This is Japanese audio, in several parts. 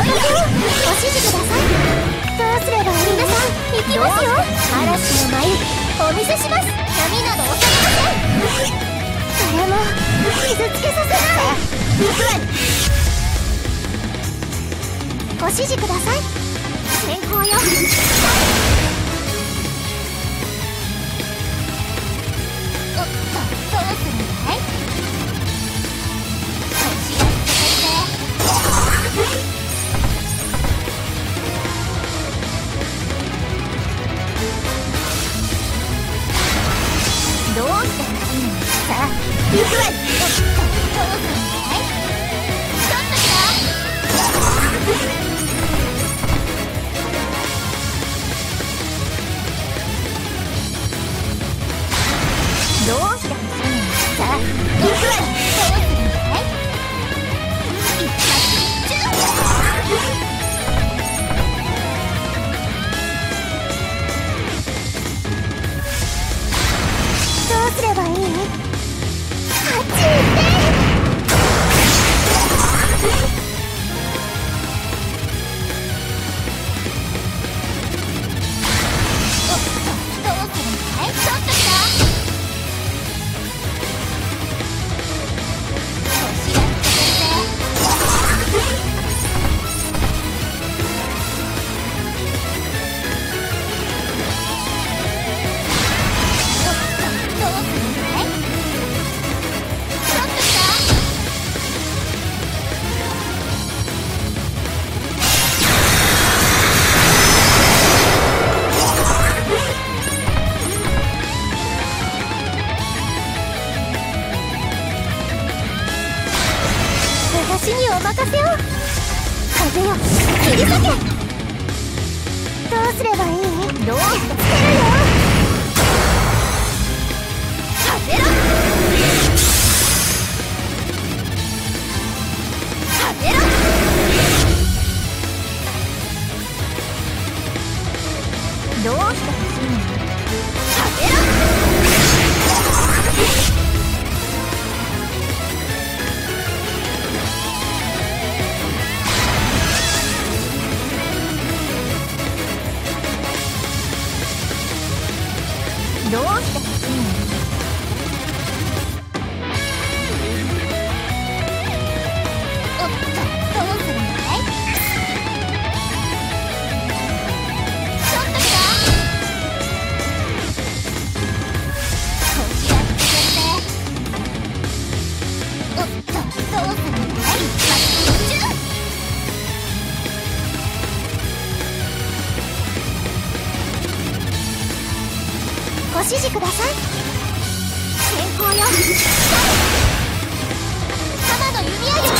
任せをお指示ください。どうすれば皆さん行きますよ嵐の舞お見せします波など恐れません誰も傷つけさせないご指示ください先行よ Achoo! 指示ください。先行よ。鎌の弓矢よ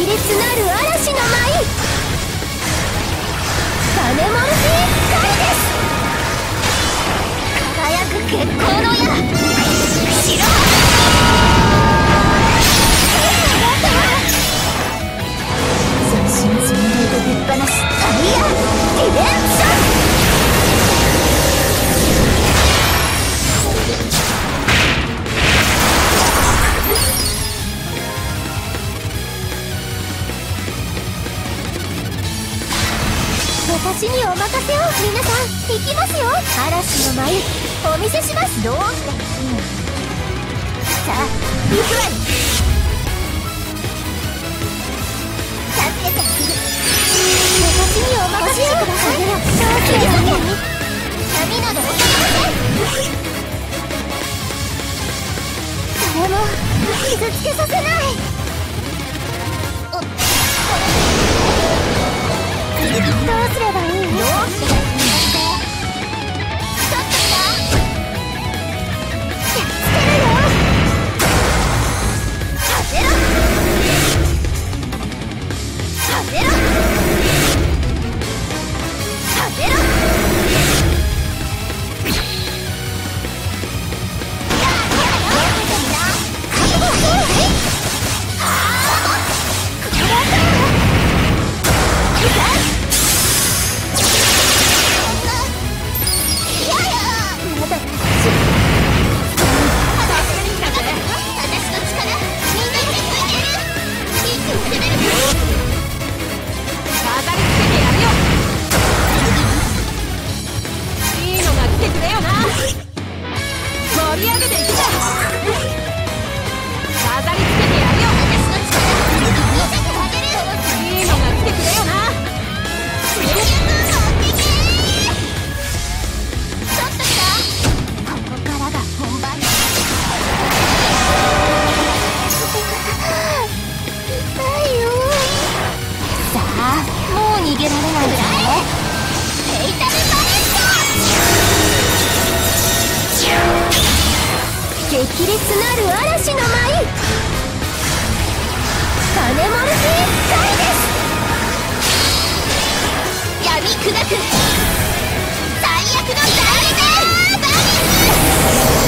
熾烈なる嵐の舞。バネモルフィースカイです。輝く月光の矢。任せを皆さん行きますよ嵐の舞お見せしますどうしてほしいのさあ行くわよ助けてくる私にお任せをくださいそう切り裂け波など恐れません誰も傷つけさせないどうすればいいの激烈なる嵐の舞。カネモルフィーです。闇砕く。最悪の大バービス